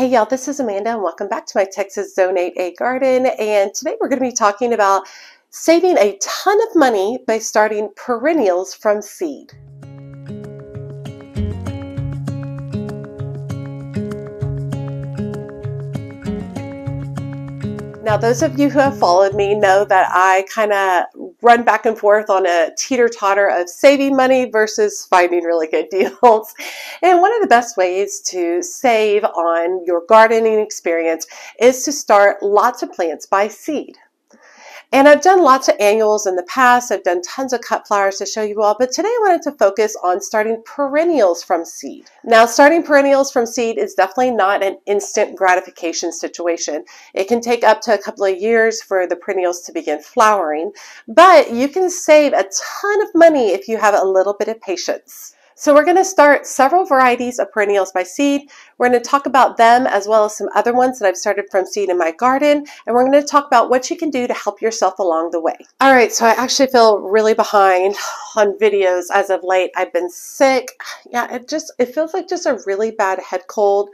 Hey y'all, this is Amanda and welcome back to my Texas Zone 8A garden. And today we're going to be talking about saving a ton of money by starting perennials from seed. Now, those of you who have followed me know that I kind of run back and forth on a teeter totter of saving money versus finding really good deals. And one of the best ways to save on your gardening experience is to start lots of plants by seed. And I've done lots of annuals in the past. I've done tons of cut flowers to show you all, but today I wanted to focus on starting perennials from seed. Now, starting perennials from seed is definitely not an instant gratification situation. It can take up to a couple of years for the perennials to begin flowering, but you can save a ton of money if you have a little bit of patience. So we're going to start several varieties of perennials by seed. We're going to talk about them as well as some other ones that I've started from seed in my garden. And we're going to talk about what you can do to help yourself along the way. All right, so I actually feel really behind on videos as of late. I've been sick. Yeah, it just, it feels like just a really bad head cold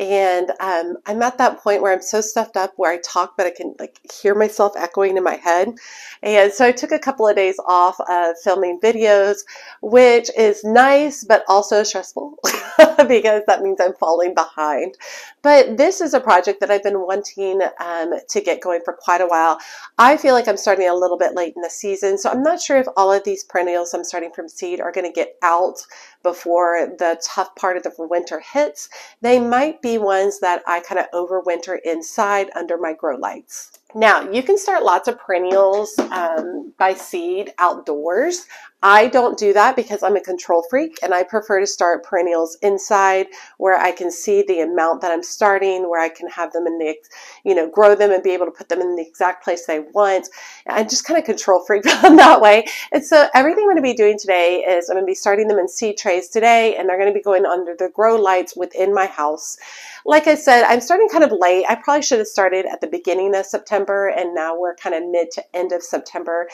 and um, I'm at that point where I'm so stuffed up where I talk, but I can like hear myself echoing in my head. And so I took a couple of days off of filming videos, which is nice, but also stressful because that means I'm falling behind. But this is a project that I've been wanting um, to get going for quite a while. I feel like I'm starting a little bit late in the season, so I'm not sure if all of these perennials I'm starting from seed are going to get out before the tough part of the winter hits. They might be ones that I kind of overwinter inside under my grow lights. Now, you can start lots of perennials um, by seed outdoors. I don't do that because I'm a control freak and I prefer to start perennials inside where I can see the amount that I'm starting, where I can have them in the, you know, grow them and be able to put them in the exact place I want. I just kind of control freak them that way. And so everything I'm going to be doing today is I'm going to be starting them in seed trays today and they're going to be going under the grow lights within my house. Like I said, I'm starting kind of late. I probably should have started at the beginning of September and now we're kind of mid to end of September.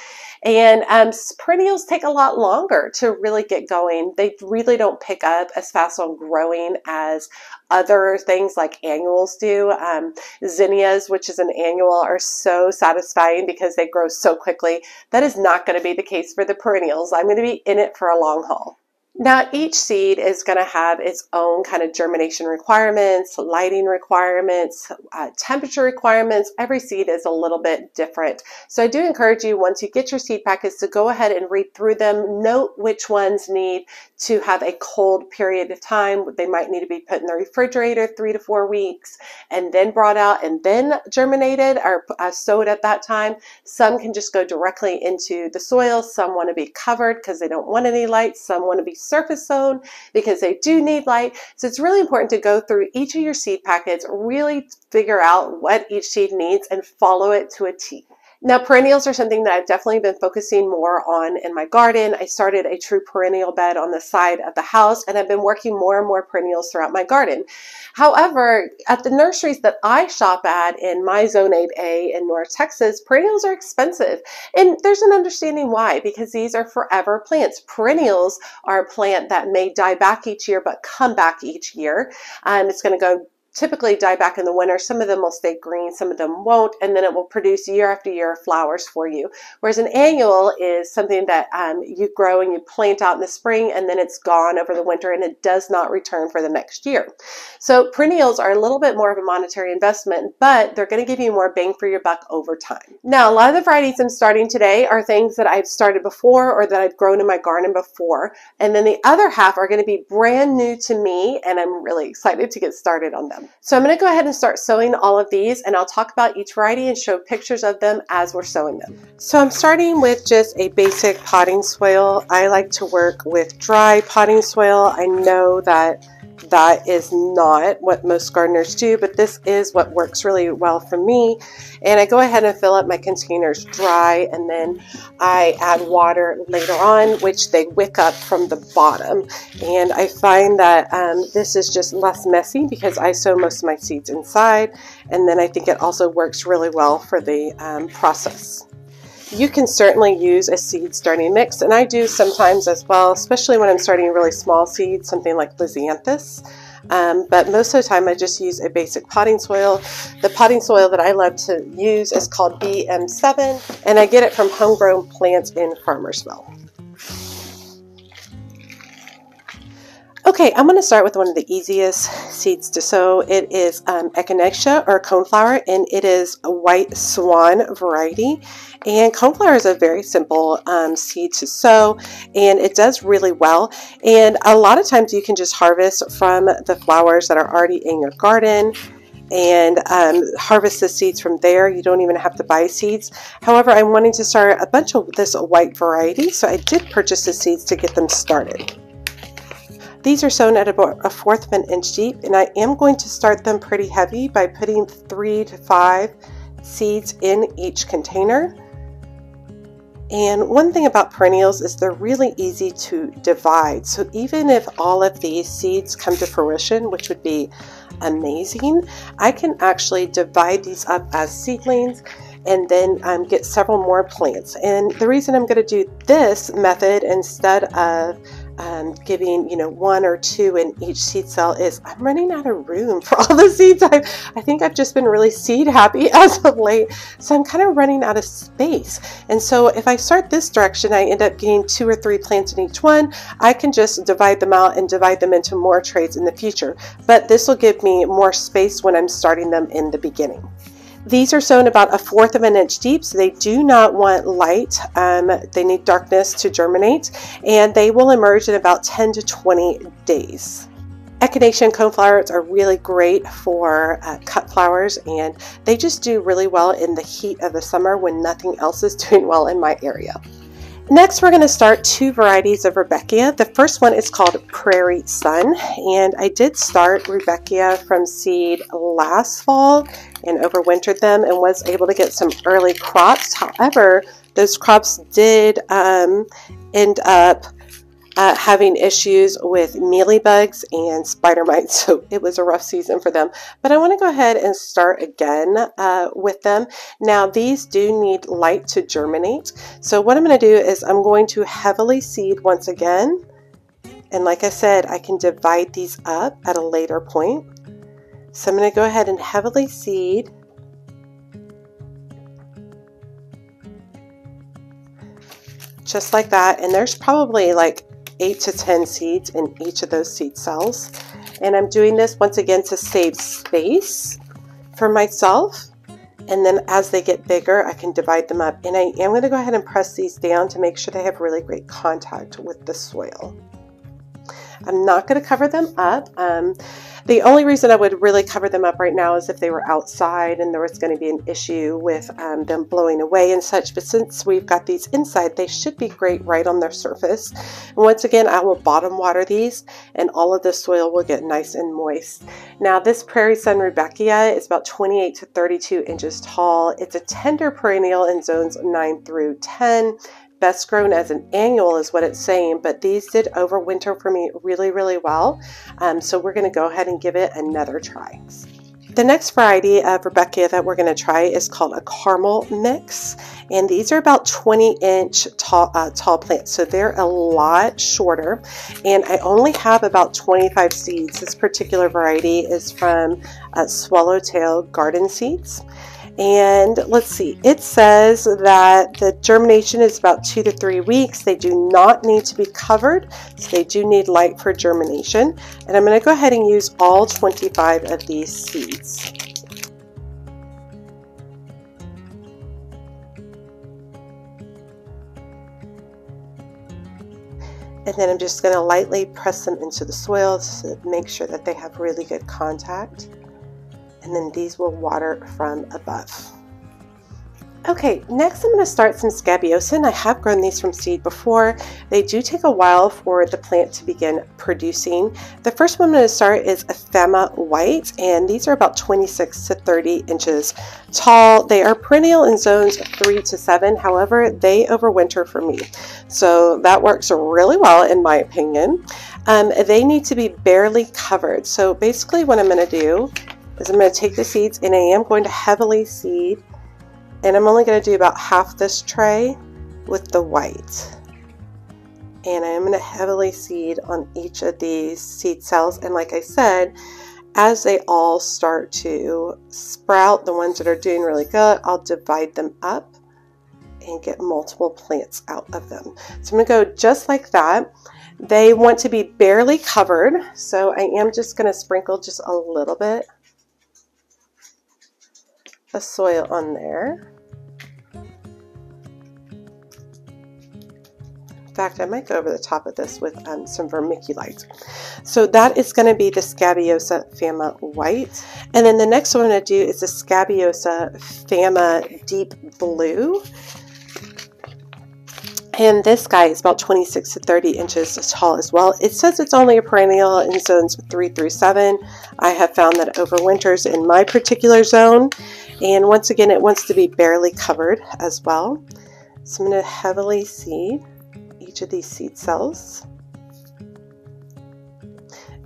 And um, perennials take a lot longer to really get going. They really don't pick up as fast on growing as other things like annuals do. Um, zinnias, which is an annual, are so satisfying because they grow so quickly. That is not going to be the case for the perennials. I'm going to be in it for a long haul. Now, each seed is going to have its own kind of germination requirements, lighting requirements, uh, temperature requirements. Every seed is a little bit different. So I do encourage you, once you get your seed packets, to go ahead and read through them. Note which ones need to have a cold period of time. They might need to be put in the refrigerator three to four weeks and then brought out and then germinated or uh, sowed at that time. Some can just go directly into the soil. Some want to be covered because they don't want any light. Some want to be surface sown because they do need light. So it's really important to go through each of your seed packets, really figure out what each seed needs and follow it to a T. Now, perennials are something that I've definitely been focusing more on in my garden. I started a true perennial bed on the side of the house, and I've been working more and more perennials throughout my garden. However, at the nurseries that I shop at in my Zone 8A in North Texas, perennials are expensive. And there's an understanding why, because these are forever plants. Perennials are a plant that may die back each year, but come back each year. And it's going to go typically die back in the winter. Some of them will stay green, some of them won't, and then it will produce year after year flowers for you. Whereas an annual is something that um, you grow and you plant out in the spring and then it's gone over the winter and it does not return for the next year. So perennials are a little bit more of a monetary investment, but they're going to give you more bang for your buck over time. Now, a lot of the varieties I'm starting today are things that I've started before or that I've grown in my garden before. And then the other half are going to be brand new to me and I'm really excited to get started on them. So I'm going to go ahead and start sowing all of these and I'll talk about each variety and show pictures of them as we're sowing them. So I'm starting with just a basic potting soil. I like to work with dry potting soil. I know that that is not what most gardeners do, but this is what works really well for me. And I go ahead and fill up my containers dry, and then I add water later on, which they wick up from the bottom. And I find that um, this is just less messy because I sow most of my seeds inside. And then I think it also works really well for the um, process. You can certainly use a seed starting mix, and I do sometimes as well, especially when I'm starting really small seeds, something like Lisianthus. Um, but most of the time I just use a basic potting soil. The potting soil that I love to use is called BM7 and I get it from Homegrown Plants in Farmersville. Okay, I'm going to start with one of the easiest seeds to sow. It is um, Echinacea or coneflower, and it is a white swan variety. And coneflower is a very simple um, seed to sow, and it does really well. And a lot of times you can just harvest from the flowers that are already in your garden and um, harvest the seeds from there. You don't even have to buy seeds. However, I'm wanting to start a bunch of this white variety, so I did purchase the seeds to get them started. These are sown at about a fourth of an inch deep and I am going to start them pretty heavy by putting three to five seeds in each container. And one thing about perennials is they're really easy to divide. So even if all of these seeds come to fruition, which would be amazing, I can actually divide these up as seedlings and then um, get several more plants. And the reason I'm going to do this method instead of um, giving you know one or two in each seed cell is I'm running out of room for all the seeds. I, I think I've just been really seed happy as of late, so I'm kind of running out of space. And so if I start this direction, I end up getting two or three plants in each one. I can just divide them out and divide them into more trays in the future. But this will give me more space when I'm starting them in the beginning. These are sown about a fourth of an inch deep, so they do not want light. Um, they need darkness to germinate, and they will emerge in about 10 to 20 days. Echinacea and coneflowers are really great for uh, cut flowers, and they just do really well in the heat of the summer when nothing else is doing well in my area. Next, we're going to start two varieties of Rudbeckia. The first one is called Prairie Sun, and I did start Rudbeckia from seed last fall and overwintered them and was able to get some early crops. However, those crops did um, end up uh, having issues with mealybugs and spider mites, so it was a rough season for them. But I want to go ahead and start again uh, with them. Now, these do need light to germinate, so what I'm going to do is I'm going to heavily seed once again. And like I said, I can divide these up at a later point. So I'm going to go ahead and heavily seed. Just like that. And there's probably like 8 to 10 seeds in each of those seed cells. And I'm doing this once again to save space for myself. And then as they get bigger, I can divide them up. And I am going to go ahead and press these down to make sure they have really great contact with the soil. I'm not going to cover them up. Um, the only reason I would really cover them up right now is if they were outside and there was going to be an issue with um, them blowing away and such. But since we've got these inside, they should be great right on their surface. And once again, I will bottom water these and all of the soil will get nice and moist. Now this Prairie Sun Rudbeckia is about 28 to 32 inches tall. It's a tender perennial in zones 9 through 10 best grown as an annual is what it's saying, but these did overwinter for me really, really well. Um, so we're going to go ahead and give it another try. The next variety of Rudbeckia that we're going to try is called a caramel mix. And these are about 20 inch tall, uh, tall plants. So they're a lot shorter. And I only have about 25 seeds. This particular variety is from uh, Swallowtail Garden Seeds. And let's see, it says that the germination is about two to three weeks. They do not need to be covered, so they do need light for germination. And I'm going to go ahead and use all 25 of these seeds. And then I'm just going to lightly press them into the soil to make sure that they have really good contact and then these will water from above. Okay, next I'm going to start some Scabiosa. I have grown these from seed before. They do take a while for the plant to begin producing. The first one I'm going to start is a Fama White, and these are about 26 to 30 inches tall. They are perennial in zones 3 to 7, however, they overwinter for me. So that works really well in my opinion. Um, they need to be barely covered. So basically what I'm going to do is I'm going to take the seeds and I am going to heavily seed and I'm only going to do about half this tray with the white. and I'm going to heavily seed on each of these seed cells. And like I said, as they all start to sprout, the ones that are doing really good, I'll divide them up and get multiple plants out of them. So I'm going to go just like that. They want to be barely covered, so I am just going to sprinkle just a little bit of soil on there. In fact, I might go over the top of this with um, some vermiculite. So that is going to be the Scabiosa Fama White. And then the next one I'm going to do is the Scabiosa Fama Deep Blue. And this guy is about 26 to 30 inches tall as well. It says it's only a perennial in zones 3 through 7. I have found that it overwinters in my particular zone. And once again, it wants to be barely covered as well. So I'm going to heavily seed each of these seed cells.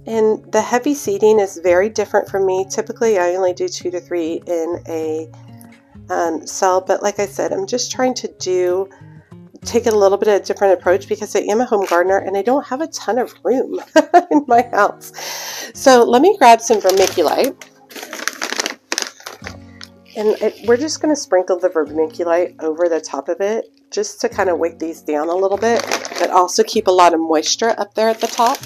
And the heavy seeding is very different from me. Typically, I only do two to three in a um, cell, but like I said, I'm just trying to do take a little bit of a different approach because I am a home gardener and I don't have a ton of room in my house. So let me grab some vermiculite. And it, we're just going to sprinkle the vermiculite over the top of it just to kind of weight these down a little bit, but also keep a lot of moisture up there at the top.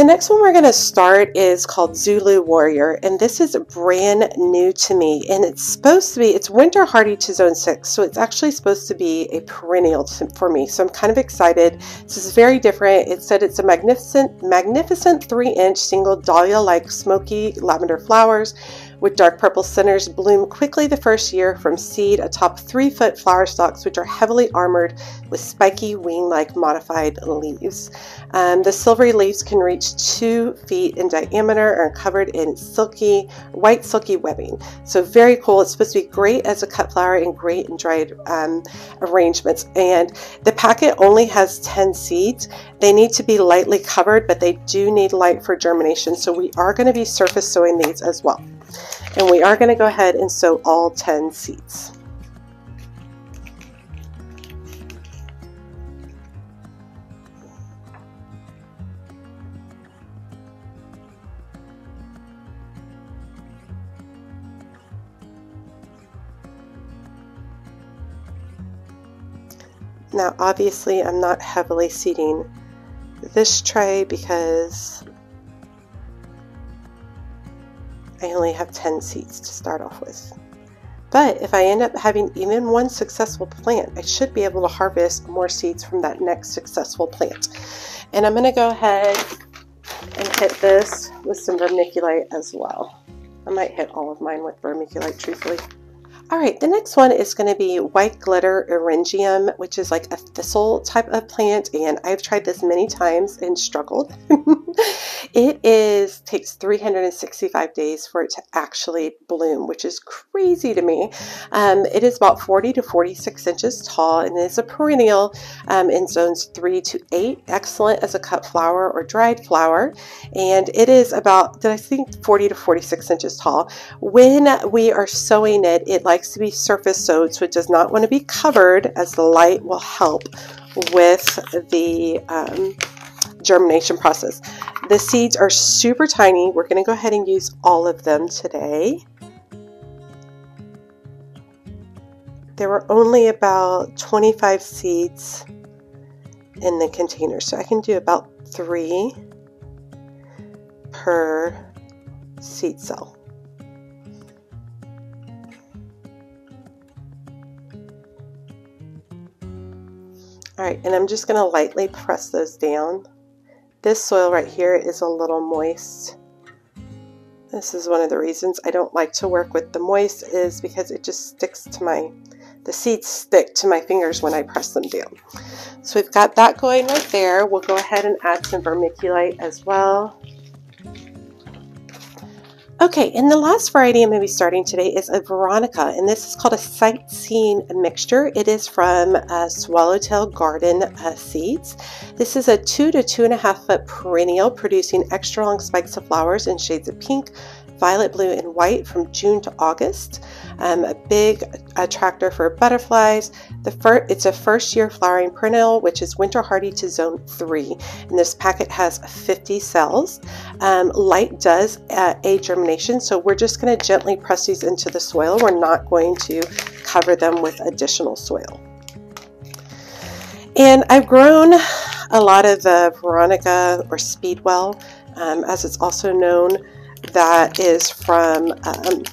The next one we're going to start is called Zulu Warrior, and this is brand new to me. And it's supposed to be, it's winter hardy to zone 6, so it's actually supposed to be a perennial for me. So I'm kind of excited. This is very different. It said it's a magnificent, magnificent 3 inch single dahlia like smoky lavender flowers with dark purple centers bloom quickly the first year from seed atop three foot flower stalks, which are heavily armored with spiky wing like modified leaves. Um, the silvery leaves can reach two feet in diameter and are covered in silky, white silky webbing. So, very cool. It's supposed to be great as a cut flower and great in dried um, arrangements. And the packet only has 10 seeds. They need to be lightly covered, but they do need light for germination. So, we are going to be surface sowing these as well. And we are going to go ahead and sow all 10 seats. Now obviously I'm not heavily seating this tray because I only have 10 seeds to start off with. But if I end up having even one successful plant, I should be able to harvest more seeds from that next successful plant. And I'm going to go ahead and hit this with some vermiculite as well. I might hit all of mine with vermiculite, truthfully. All right, the next one is going to be white glitter eryngium, which is like a thistle type of plant, and I've tried this many times and struggled. it is takes 365 days for it to actually bloom, which is crazy to me. Um, it is about 40 to 46 inches tall and is a perennial um, in zones 3 to 8, excellent as a cut flower or dried flower, and it is about, I think, 40 to 46 inches tall. When we are sowing it, it like likes to be surface sowed, so it does not want to be covered as the light will help with the um, germination process. The seeds are super tiny. We're going to go ahead and use all of them today. There were only about 25 seeds in the container, so I can do about three per seed cell. All right, and I'm just going to lightly press those down. This soil right here is a little moist. This is one of the reasons I don't like to work with the moist is because it just sticks to my, the seeds stick to my fingers when I press them down. So we've got that going right there. We'll go ahead and add some vermiculite as well. Okay, and the last variety I'm going to be starting today is a Veronica, and this is called a sightseeing mixture. It is from uh, Swallowtail Garden uh, Seeds. This is a two to two and a half foot perennial producing extra long spikes of flowers in shades of pink, violet, blue, and white from June to August. Um, a big attractor for butterflies. The fir- it's a first year flowering perennial, which is winter hardy to zone 3. And this packet has 50 cells. Um, light does uh, aid germination, so we're just going to gently press these into the soil. We're not going to cover them with additional soil. And I've grown a lot of the Veronica or Speedwell, um, as it's also known, that is from um,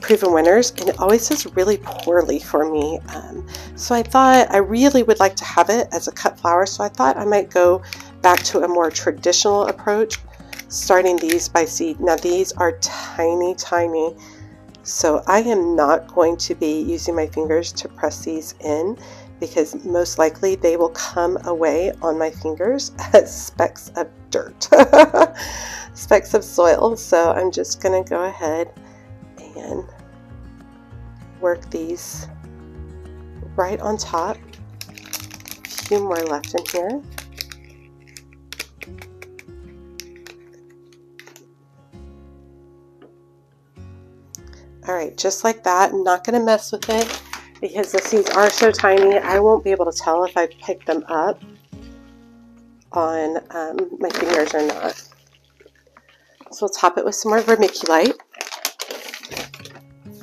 Proven Winners, and it always does really poorly for me. Um, so I thought I really would like to have it as a cut flower, so I thought I might go back to a more traditional approach, starting these by seed. Now these are tiny, tiny, so I am not going to be using my fingers to press these in because most likely they will come away on my fingers as specks of dirt, specks of soil. So I'm just going to go ahead and work these right on top. A few more left in here. All right, just like that. I'm not going to mess with it because the seeds are so tiny, I won't be able to tell if I pick them up on um, my fingers or not. So we'll top it with some more vermiculite.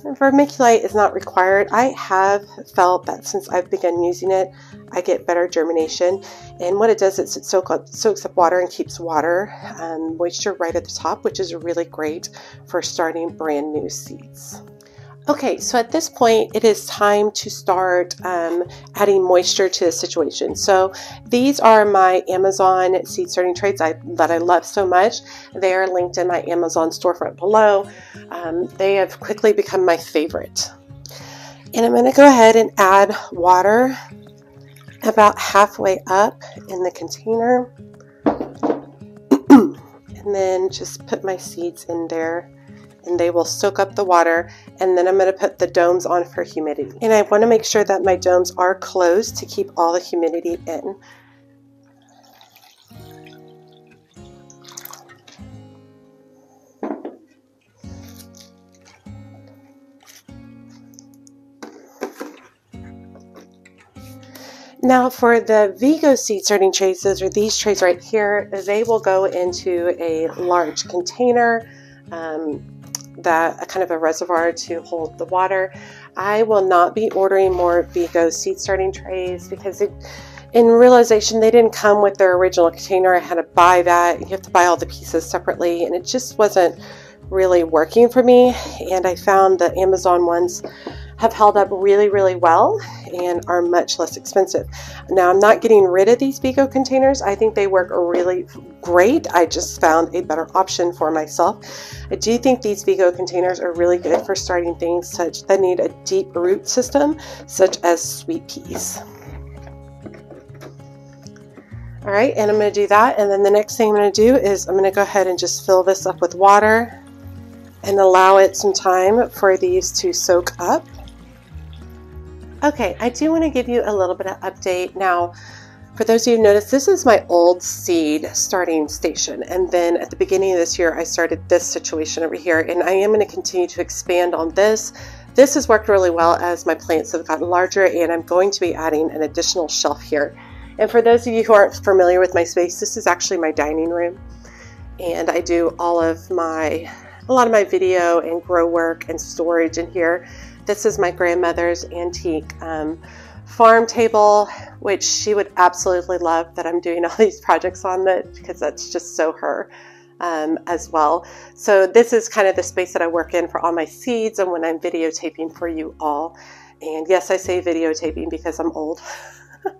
And vermiculite is not required. I have felt that since I've begun using it, I get better germination. And what it does is it soak up, soaks up water and keeps water um, moisture right at the top, which is really great for starting brand new seeds. Okay, so at this point, it is time to start um, adding moisture to the situation. So these are my Amazon seed starting trays I, that I love so much. They are linked in my Amazon storefront below. Um, they have quickly become my favorite. And I'm going to go ahead and add water about halfway up in the container. and then just put my seeds in there and they will soak up the water and then I'm going to put the domes on for humidity. And I want to make sure that my domes are closed to keep all the humidity in. Now for the Vigo seed starting trays, those are these trays right here. They will go into a large container. Um, that kind of a reservoir to hold the water. I will not be ordering more Vigo seed starting trays because it, in realization they didn't come with their original container. I had to buy that. You have to buy all the pieces separately and it just wasn't really working for me. And I found the Amazon ones have held up really, really well and are much less expensive. Now, I'm not getting rid of these Vigo containers. I think they work really great. I just found a better option for myself. I do think these Vigo containers are really good for starting things such that need a deep root system, such as sweet peas. All right, and I'm going to do that. And then the next thing I'm going to do is I'm going to go ahead and just fill this up with water and allow it some time for these to soak up. Okay, I do want to give you a little bit of update. Now, for those of you who noticed, this is my old seed starting station. And then at the beginning of this year, I started this situation over here. And I am going to continue to expand on this. This has worked really well as my plants have gotten larger and I'm going to be adding an additional shelf here. And for those of you who aren't familiar with my space, this is actually my dining room. And I do all of my, a lot of my video and grow work and storage in here. This is my grandmother's antique um, farm table, which she would absolutely love that I'm doing all these projects on that because that's just so her um, as well. So this is kind of the space that I work in for all my seeds and when I'm videotaping for you all. And yes, I say videotaping because I'm old. I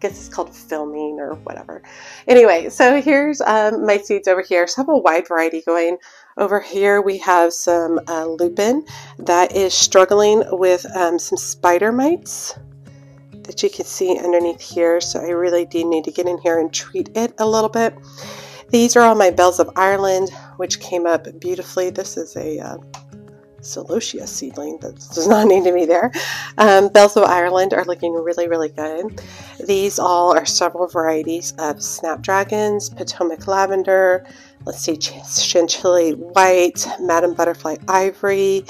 guess it's called filming or whatever. Anyway, so here's um, my seeds over here. So I have a wide variety going. Over here we have some uh, lupin that is struggling with um, some spider mites that you can see underneath here. So I really do need to get in here and treat it a little bit. These are all my bells of Ireland, which came up beautifully. This is a uh, Celosia seedling that does not need to be there. Um, Ireland are looking really, really good. These all are several varieties of snapdragons, Potomac lavender, let's see, chantilly white, Madame Butterfly ivory.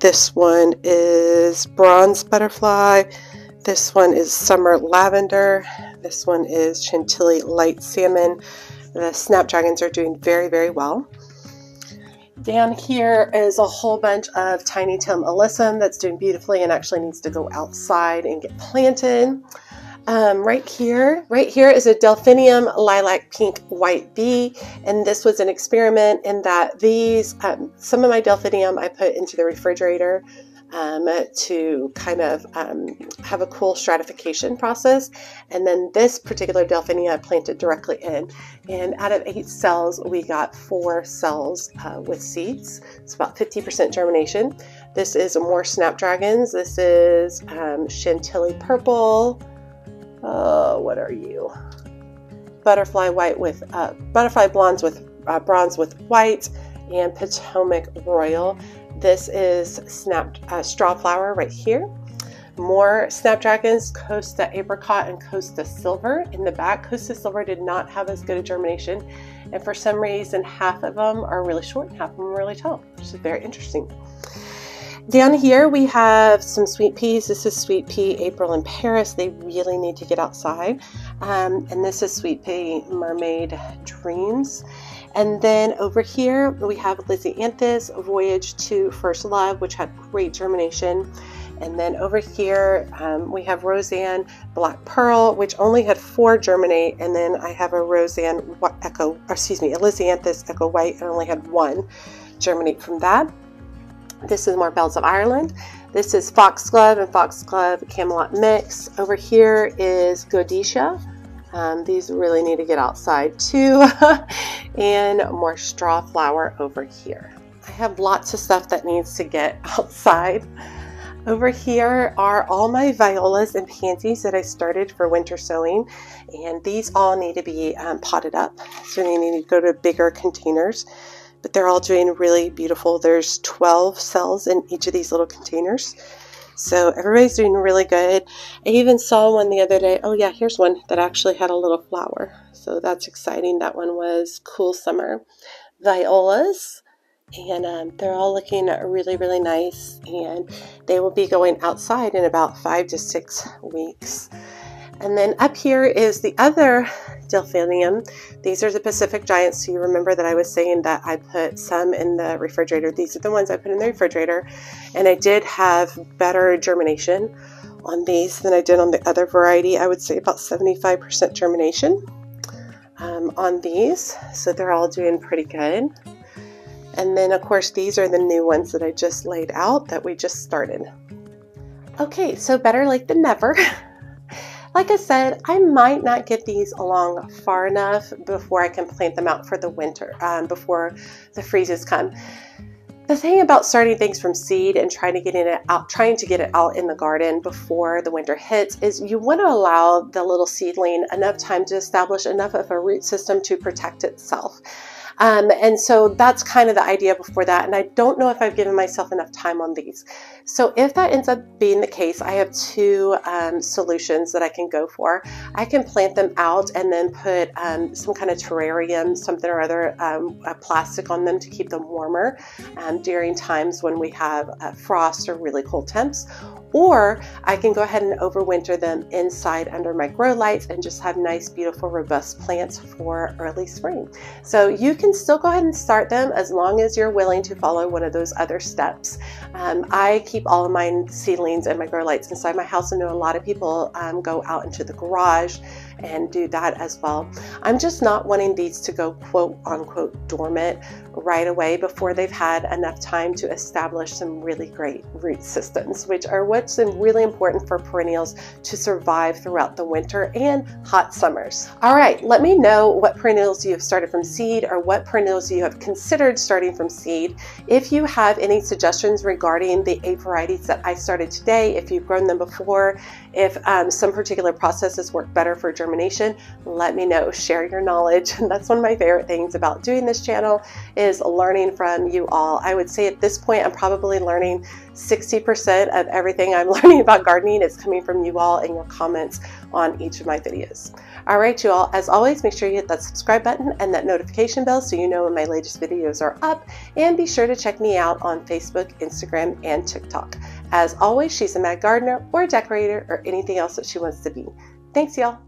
This one is bronze butterfly. This one is summer lavender. This one is chantilly light salmon. The snapdragons are doing very, very well. Down here is a whole bunch of Tiny Tim Alyssum that's doing beautifully and actually needs to go outside and get planted. Um, right here, right here is a Delphinium Lilac Pink White Bee, and this was an experiment in that these, um, some of my Delphinium I put into the refrigerator um, to kind of um, have a cool stratification process. And then this particular Delphinia planted directly in. And out of eight cells, we got four cells uh, with seeds. It's about 50% germination. This is more snapdragons. This is um, Chantilly purple. Uh, what are you? Butterfly white with uh, butterfly blondes with uh, bronze with white and Potomac royal. This is snap uh, straw flower right here. More snapdragons, Costa apricot and Costa silver. In the back, Costa silver did not have as good a germination, and for some reason, half of them are really short and half of them are really tall, which is very interesting. Down here we have some sweet peas. This is sweet pea April in Paris. They really need to get outside. Um, and this is sweet pea mermaid dreams. And then over here we have Lisianthus Voyage to First Love, which had great germination. And then over here um, we have Rosanne Black Pearl, which only had four germinate. And then I have a Rosanne Echo, excuse me, Lisianthus Echo White, and only had one germinate from that. This is more Bells of Ireland. This is Foxglove and Foxglove Camelot Mix. Over here is Godetia. Um, these really need to get outside too. and more straw flower over here. I have lots of stuff that needs to get outside. Over here are all my violas and pansies that I started for winter sowing, and these all need to be um, potted up. So they need to go to bigger containers, but they're all doing really beautiful. There's 12 cells in each of these little containers. So everybody's doing really good. I even saw one the other day. Oh yeah, here's one that actually had a little flower. So that's exciting. That one was Cool Summer Violas. And um, they're all looking really, really nice. And they will be going outside in about five to six weeks. And then up here is the other delphinium. These are the Pacific Giants. So you remember that I was saying that I put some in the refrigerator. These are the ones I put in the refrigerator. And I did have better germination on these than I did on the other variety. I would say about 75% germination um, on these. So they're all doing pretty good. And then of course these are the new ones that I just laid out that we just started. Okay, so better late than never. Like I said, I might not get these along far enough before I can plant them out for the winter, um, before the freezes come. The thing about starting things from seed and trying to get it out, trying to get it out in the garden before the winter hits is you want to allow the little seedling enough time to establish enough of a root system to protect itself. Um, and so that's kind of the idea before that. And I don't know if I've given myself enough time on these. So if that ends up being the case, I have two um, solutions that I can go for. I can plant them out and then put um, some kind of terrarium, something or other, um, plastic on them to keep them warmer um, during times when we have uh, frost or really cold temps or I can go ahead and overwinter them inside under my grow lights and just have nice, beautiful, robust plants for early spring. So you can still go ahead and start them as long as you're willing to follow one of those other steps. Um, I keep all of my seedlings and my grow lights inside my house. I know a lot of people um, go out into the garage and do that as well. I'm just not wanting these to go quote unquote dormant right away before they've had enough time to establish some really great root systems, which are what's really important for perennials to survive throughout the winter and hot summers. All right, let me know what perennials you have started from seed or what perennials you have considered starting from seed. If you have any suggestions regarding the eight varieties that I started today, if you've grown them before, if um, some particular processes work better for germination let me know. Share your knowledge. And that's one of my favorite things about doing this channel is learning from you all. I would say at this point, I'm probably learning 60% of everything I'm learning about gardening is coming from you all and your comments on each of my videos. All right, you all, as always, make sure you hit that subscribe button and that notification bell so you know when my latest videos are up. And be sure to check me out on Facebook, Instagram, and TikTok. As always, she's a mad gardener or decorator or anything else that she wants to be. Thanks, y'all.